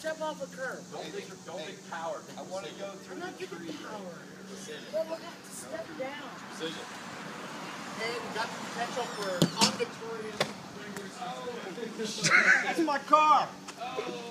step off a curb. Don't think, don't hey, think power. I want to go through I'm not giving power. Precision. Well, we're gonna have to step no. down. Precision. And got the potential for oh. unvictorious. That's my car. Oh,